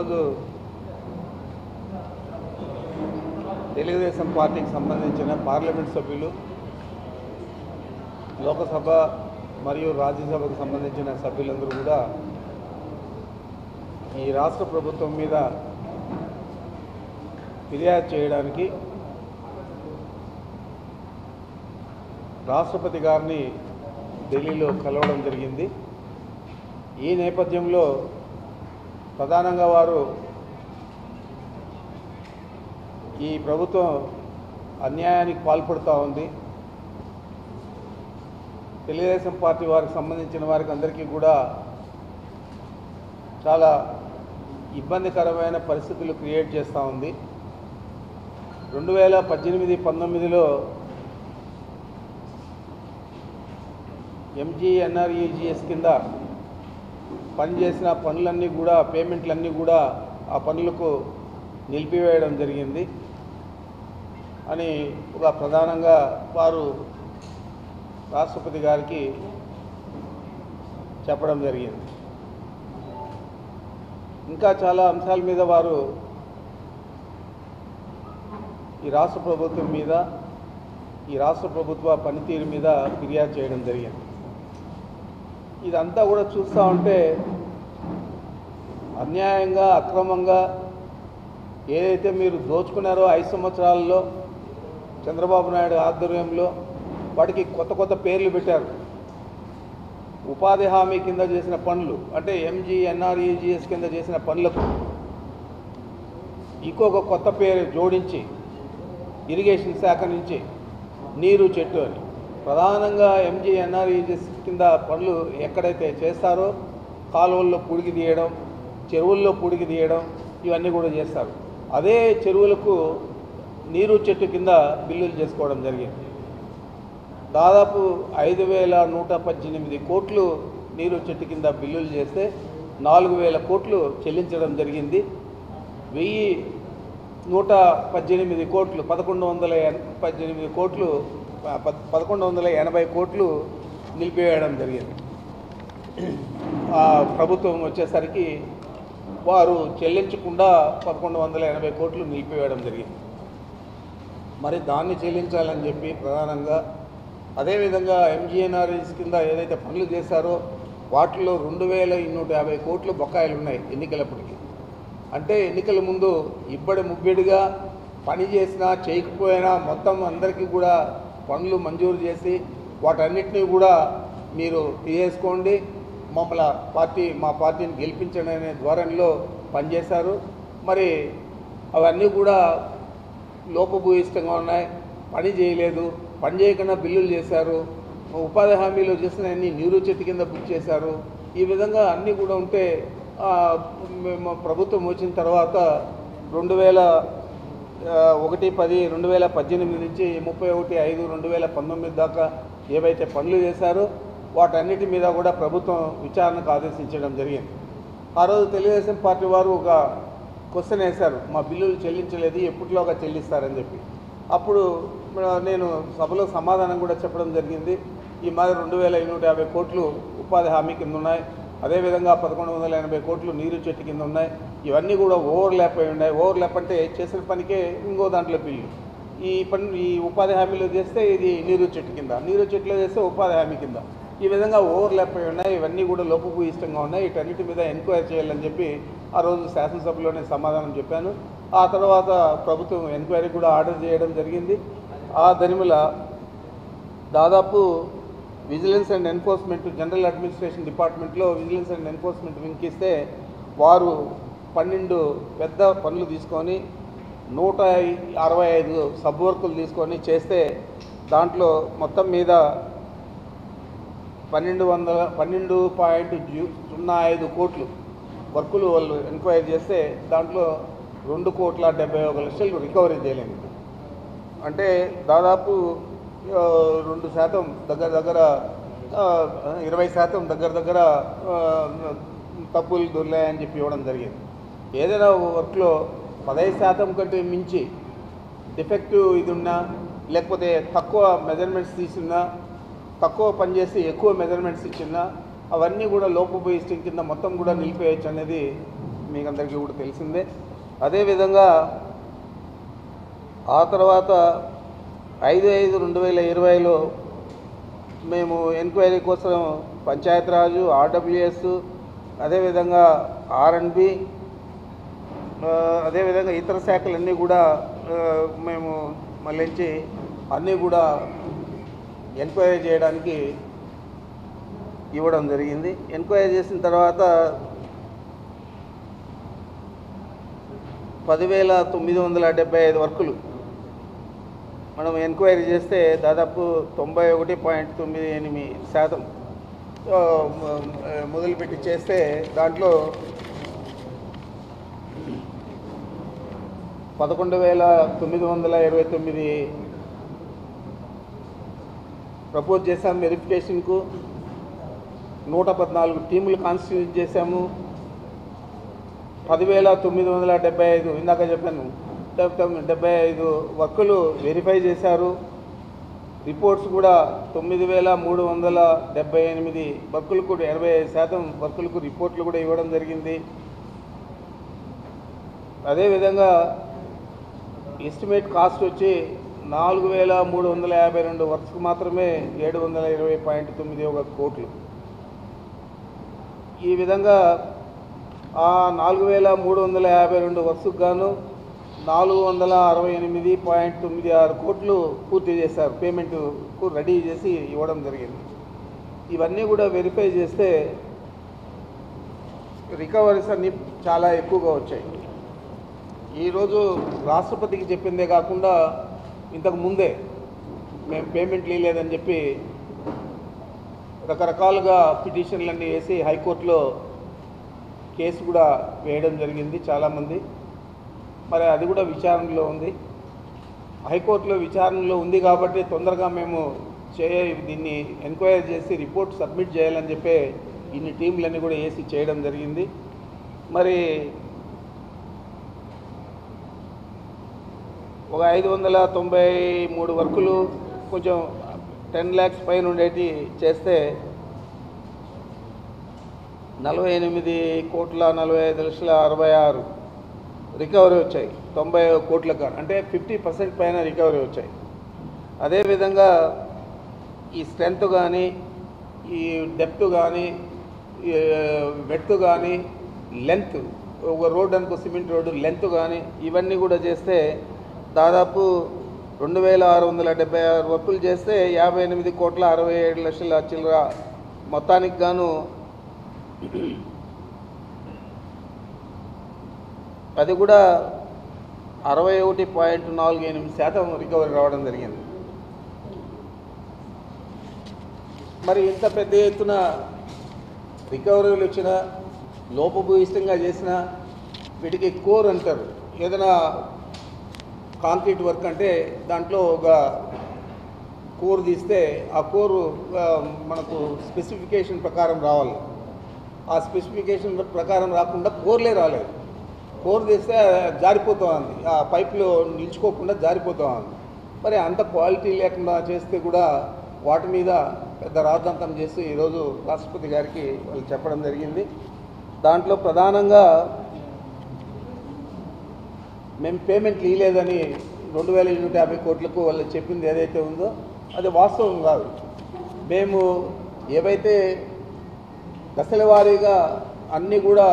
ఈరోజు తెలుగుదేశం పార్టీకి సంబంధించిన పార్లమెంట్ సభ్యులు లోకసభ మరియు రాజ్యసభకు సంబంధించిన సభ్యులందరూ కూడా ఈ రాష్ట్ర ప్రభుత్వం మీద ఫిర్యాదు చేయడానికి రాష్ట్రపతి గారిని ఢిల్లీలో కలవడం జరిగింది. ఈ నేపథ్యంలో ప్రధానంగా వారు ఈ ప్రభుత్వం అన్యాయానికి పాల్పడుతూ ఉంది. తెలుగుదేశం పార్టీ వారికి సంబంధించిన వారికి అందరికీ కూడా చాలా ఇబ్బందికరమైన పరిస్థితులు క్రియేట్ చేస్తూ ఉంది. రెండు వేల పద్దెనిమిది పంతొమ్మిదిలో ఎంజీఎన్ఆర్ఈజిఎస్ కింద పనిచేసిన పనులన్నీ కూడా పేమెంట్లన్నీ కూడా ఆ పనులకు నిలిపివేయడం జరిగింది. అని ఒక ప్రధానంగా వారు రాష్ట్రపతి గారికి చెప్పడం జరిగింది. ఇంకా చాలా అంశాల మీద వారు ఈ రాష్ట్ర ప్రభుత్వం మీద ఈ రాష్ట్ర ప్రభుత్వ పనితీరు మీద ఫిర్యాదు చేయడం జరిగింది. ఇదంతా కూడా చూస్తూ ఉంటే అన్యాయంగా అక్రమంగా ఏదైతే మీరు దోచుకున్నారో ఐదు సంవత్సరాల్లో చంద్రబాబు నాయుడు ఆధ్వర్యంలో వాటికి కొత్త కొత్త పేర్లు పెట్టారు. ఉపాధి హామీ కింద చేసిన పనులు అంటే ఎంజీ ఎన్ఆర్ఈజిఎస్ కింద చేసిన పనులకు ఇంకొక కొత్త పేరు జోడించి ఇరిగేషన్ శాఖ నుంచి నీరు చెట్టు అని. ప్రధానంగా ఎంజీ ఎన్ఆర్ఈజిఎస్ కింద పనులు ఎక్కడైతే చేస్తారో కాలువల్లో పుడికి తీయడం చెరువుల్లో పుడికి తీయడం ఇవన్నీ కూడా చేస్తారు. అదే చెరువులకు నీరు చెట్టు కింద బిల్లులు చేసుకోవడం జరిగింది. దాదాపు ఐదు వేల నూట పద్దెనిమిది కోట్లు నీరు చెట్టు కింద బిల్లులు చేస్తే నాలుగు వేల కోట్లు చెల్లించడం జరిగింది. వెయ్యి నూట పద్దెనిమిది కోట్లు పదకొండు వందల పద్దెనిమిది కోట్లు పదకొండు వందల ఎనభై కోట్లు నిలిపివేయడం జరిగింది. ఆ ప్రభుత్వం వచ్చేసరికి వారు చెల్లించకుండా పదకొండు వందల ఎనభై కోట్లు నిలిపివేయడం జరిగింది. మరి దాన్ని చెల్లించాలని చెప్పి ప్రధానంగా అదేవిధంగా ఎంజీఎన్ఆర్ఎస్ కింద ఏదైతే పనులు చేశారో వాటిలో రెండు వేల నూట యాభై కోట్లు బకాయిలు ఉన్నాయి ఎన్నికలప్పటికి. అంటే ఎన్నికల ముందు ఇబ్బడి ముబ్బడిగా పని చేసినా చేయకపోయినా మొత్తం అందరికీ కూడా పనులు మంజూరు చేసి వాటన్నిటినీ కూడా మీరు తీసేసుకోండి. మమ్మల్ని పార్టీ మా పార్టీని గెలిపించండి అనే ధోరణిలో పనిచేశారు. మరి అవన్నీ కూడా లోపభూయిష్టంగా ఉన్నాయి. పని చేయలేదు. పని చేయకుండా బిల్లులు చేశారు. ఉపాధి హామీలో చేసిన అన్ని నీరు చెట్టు కింద బుక్ చేశారు. ఈ విధంగా అన్నీ కూడా ఉంటే మేము ప్రభుత్వం వచ్చిన తర్వాత రెండు వేల ఒకటి పది రెండు వేల పద్దెనిమిది నుంచి ముప్పై ఒకటి ఐదు రెండు వేల పంతొమ్మిది దాకా ఏవైతే పనులు చేశారో వాటన్నిటి మీద కూడా ప్రభుత్వం విచారణకు ఆదేశించడం జరిగింది. ఆ రోజు తెలుగుదేశం పార్టీ వారు ఒక క్వశ్చన్ వేశారు మా బిల్లులు చెల్లించలేదు ఎప్పటిలోగా చెల్లిస్తారని చెప్పి. అప్పుడు నేను సభలో సమాధానం కూడా చెప్పడం జరిగింది. ఈ మాదిరి రెండు వేల ఎనిమిది యాభై కోట్లు ఉపాధి హామీ కింద ఉన్నాయి. అదేవిధంగా పదకొండు వందల ఎనభై కోట్లు నీరు చెట్టు కింద ఉన్నాయి. ఇవన్నీ కూడా ఓవర్ ల్యాప్ అయి ఉన్నాయి. ఓవర్ ల్యాప్ అంటే చేసిన పనికే ఇంకో దాంట్లో బిల్లు. ఈ పని ఈ ఉపాధి హామీలో చేస్తే ఇది నీరు చెట్టు కింద. నీరు చెట్టులో చేస్తే ఉపాధి హామీ కింద. ఈ విధంగా ఓవర్ ల్యాప్ అయి ఉన్నాయి. ఇవన్నీ కూడా లోపపు ఇష్టంగా ఉన్నాయి వీటన్నిటి మీద ఎంక్వైరీ చేయాలని చెప్పి ఆ రోజు శాసనసభలోనే సమాధానం చెప్పాను. ఆ తర్వాత ప్రభుత్వం ఎంక్వైరీ కూడా ఆర్డర్ చేయడం జరిగింది. ఆ దరిమిల దాదాపు vigilance and enforcement general administration డిపార్ట్మెంట్లో విజిలెన్స్ అండ్ ఎన్ఫోర్స్మెంట్ వింకిస్తే వారు పన్నెండు పెద్ద పనులు తీసుకొని నూట అరవై ఐదు సబ్ వర్కులు తీసుకొని చేస్తే దాంట్లో మొత్తం మీద పన్నెండు వందల పన్నెండు పాయింట్ జూ సున్నా ఐదు కోట్లు వర్కులు వాళ్ళు ఎంక్వైరీ చేస్తే దాంట్లో రెండు కోట్ల డెబ్బై ఒక లక్షలు రికవరీ చేయలేదు అంటే దాదాపు రెండు శాతం దగ్గర దగ్గర ఇరవై శాతం దగ్గర దగ్గర తప్పులు దొరికాయని చెప్పి ఇవ్వడం జరిగింది. ఏదైనా వర్క్లో పదహైదు శాతం కంటే మించి డిఫెక్టివ్ ఇది ఉన్నా లేకపోతే తక్కువ మెజర్మెంట్స్ తీసున్నా తక్కువ పని చేసి ఎక్కువ మెజర్మెంట్స్ ఇచ్చినా అవన్నీ కూడా లోపభూయిష్టం కింద మొత్తం కూడా నిలిపేయచ్చు అనేది మీకు అందరికీ కూడా తెలిసిందే. అదేవిధంగా ఆ తర్వాత ఐదు ఐదు రెండు వేల ఇరవైలో మేము ఎంక్వైరీ కోసం పంచాయతీరాజు ఆర్డబ్ల్యూఎస్ అదేవిధంగా ఆర్ఎండ్బి అదేవిధంగా ఇతర శాఖలన్నీ కూడా మేము మళ్ళించి అన్నీ కూడా ఎంక్వైరీ చేయడానికి ఇవ్వడం జరిగింది. ఎంక్వైరీ చేసిన తర్వాత పదివేల తొమ్మిది వందల డెబ్బై ఐదు వర్కులు మనం ఎంక్వైరీ చేస్తే దాదాపు తొంభై ఒకటి పాయింట్ తొమ్మిది ఎనిమిది శాతం మొదలుపెట్టి చేస్తే దాంట్లో పదకొండు వేల తొమ్మిది వందల ఇరవై తొమ్మిది ప్రపోజ్ చేశాం వెరిఫికేషన్కు. నూట పద్నాలుగు టీములు కాన్స్టిట్యూట్ చేశాము. పదివేల తొమ్మిది వందల డెబ్బై ఐదు ఇందాక చెప్పాను డెబ్బై ఐదు వర్కులు వెరిఫై చేశారు. రిపోర్ట్స్ కూడా తొమ్మిది వేల మూడు వందల డెబ్బై ఎనిమిది వర్కులకు ఎనభై ఐదు శాతం వర్కులకు రిపోర్ట్లు కూడా ఇవ్వడం జరిగింది. అదేవిధంగా ఎస్టిమేట్ కాస్ట్ వచ్చి నాలుగు వేల మూడు వందల యాభై రెండు వర్క్స్కి మాత్రమే ఏడు వందల ఇరవై పాయింట్ తొమ్మిది ఒక కోట్లు. ఈ విధంగా ఆ నాలుగు వేల మూడు వందల యాభై రెండు వర్క్స్కి గాను నాలుగు వందల అరవై ఎనిమిది పాయింట్ తొమ్మిది ఆరు కోట్లు పూర్తి చేశారు. పేమెంట్కు రెడీ చేసి ఇవ్వడం జరిగింది. ఇవన్నీ కూడా వెరిఫై చేస్తే రికవరీస్ అన్నీ చాలా ఎక్కువగా వచ్చాయి. ఈరోజు రాష్ట్రపతికి చెప్పిందే కాకుండా ఇంతకు ముందే మేము పేమెంట్లు లేదని చెప్పి రకరకాలుగా పిటిషన్లన్నీ వేసి హైకోర్టులో కేసు కూడా వేయడం జరిగింది చాలామంది. మరి అది కూడా విచారణలో ఉంది. హైకోర్టులో విచారణలో ఉంది కాబట్టి తొందరగా మేము చేయ దీన్ని ఎంక్వైరీ చేసి రిపోర్ట్ సబ్మిట్ చేయాలని చెప్పి ఇన్ని టీంలన్నీ కూడా వేసి చేయడం జరిగింది. మరి ఒక ఐదు వందల తొంభై మూడు వర్కులు కొంచెం టెన్ ల్యాక్స్ పైన ఉండేటి చేస్తే నలభై ఎనిమిది కోట్ల నలభై ఐదు లక్షల అరవై ఆరు. రికవరీ వచ్చాయి. తొంభై కోట్లకు అంటే ఫిఫ్టీ పర్సెంట్ పైన రికవరీ వచ్చాయి. అదేవిధంగా ఈ స్ట్రెంత్ కానీ ఈ డెప్త్ కానీ వెడ్త్ కానీ లెంత్ ఒక రోడ్ అనుకో సిమెంట్ రోడ్డు లెంత్ కానీ ఇవన్నీ కూడా చేస్తే దాదాపు రెండు వేల ఆరు వందల డెబ్బై ఆరు వర్కులు చేస్తే యాభై ఎనిమిది కోట్ల అరవై ఏడు లక్షల చిల్లర. మొత్తానికి గాను అది కూడా అరవై ఒకటి పాయింట్ నాలుగు ఎనిమిది శాతం రికవరీ రావడం జరిగింది. మరి ఇంత పెద్ద ఎత్తున రికవరీలు వచ్చిన లోపభూయిష్టంగా చేసిన వీటికి కోర్ అంటారు. ఏదైనా కాంక్రీట్ వర్క్ అంటే దాంట్లో ఒక కోర్ తీస్తే ఆ కోరు మనకు స్పెసిఫికేషన్ ప్రకారం రావాలి. ఆ స్పెసిఫికేషన్ ప్రకారం రాకుండా కోర్లే రాలేదు. బోర్ తీస్తే జారిపోతూ ఉంది ఆ పైప్లో నిల్చుకోకుండా జారిపోతూ ఉంది మరి అంత క్వాలిటీ లేకుండా చేస్తే కూడా వాటి మీద పెద్ద రాద్ధాంతం చేసి ఈరోజు రాష్ట్రపతి గారికి వాళ్ళు చెప్పడం జరిగింది. దాంట్లో ప్రధానంగా మేము పేమెంట్లు ఇవ్వలేదని రెండు వేల నూట యాభై కోట్లకు వాళ్ళు చెప్పింది ఏదైతే ఉందో అది వాస్తవం కాదు. మేము ఏవైతే దశల వారీగా అన్నీ కూడా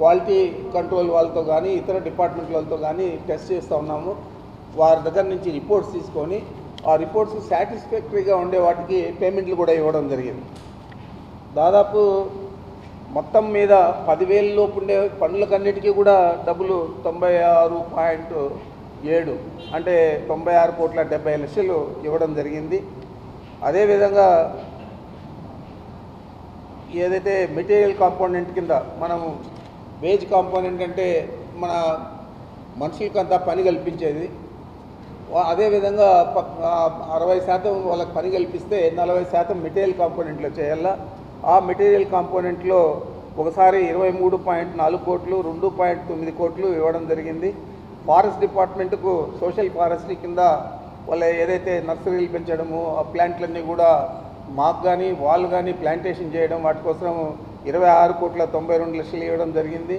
క్వాలిటీ కంట్రోల్ వాళ్ళతో కానీ ఇతర డిపార్ట్మెంట్ వాళ్ళతో కానీ టెస్ట్ చేస్తూ ఉన్నాము. వారి దగ్గర నుంచి రిపోర్ట్స్ తీసుకొని ఆ రిపోర్ట్స్ సాటిస్ఫాక్టరీగా ఉండే వాటికి పేమెంట్లు కూడా ఇవ్వడం జరిగింది. దాదాపు మొత్తం మీద పదివేల లోపు ఉండే పనులకన్నిటికీ కూడా డబ్బులు తొంభై ఆరు పాయింట్ ఏడు అంటే తొంభై ఆరు కోట్ల డెబ్బై లక్షలు ఇవ్వడం జరిగింది. అదేవిధంగా ఏదైతే మెటీరియల్ కాంపోనెంట్ కింద మనం వేజ్ కాంపోనెంట్ అంటే మన మనుషులకంతా పని కల్పించేది. అదేవిధంగా అరవై శాతం వాళ్ళకి పని కల్పిస్తే నలభై శాతం మెటీరియల్ కాంపోనెంట్లో చేయాలా ఆ మెటీరియల్ కాంపోనెంట్లో ఒకసారి ఇరవై మూడు పాయింట్ నాలుగు కోట్లు రెండు పాయింట్ తొమ్మిది కోట్లు ఇవ్వడం జరిగింది. ఫారెస్ట్ డిపార్ట్మెంట్కు సోషల్ ఫారెస్ట్రీ కింద వాళ్ళ ఏదైతే నర్సరీలు పెంచడము ఆ ప్లాంట్లన్నీ కూడా మాకు కానీ వాళ్ళు కానీ ప్లాంటేషన్ చేయడం వాటి కోసం ఇరవై ఆరు కోట్ల తొంభై రెండు లక్షలు ఇవ్వడం జరిగింది.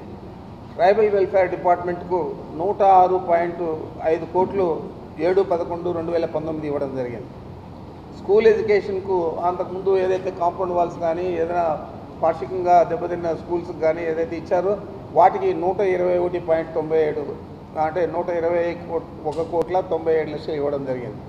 ట్రైబల్ వెల్ఫేర్ డిపార్ట్మెంట్కు నూట ఆరు పాయింట్ ఐదు కోట్లు ఏడు పదకొండు రెండు వేల పంతొమ్మిది ఇవ్వడం జరిగింది. స్కూల్ ఎడ్యుకేషన్కు అంతకుముందు ఏదైతే కాంపౌండ్ వాల్స్ కానీ ఏదైనా పాక్షికంగా దెబ్బతిన్న స్కూల్స్కి కానీ ఏదైతే ఇచ్చారో వాటికి నూట ఇరవై ఒకటి పాయింట్ తొంభై ఏడు అంటే నూట ఇరవై కోట్ ఒక కోట్ల తొంభై ఏడు లక్షలు ఇవ్వడం జరిగింది.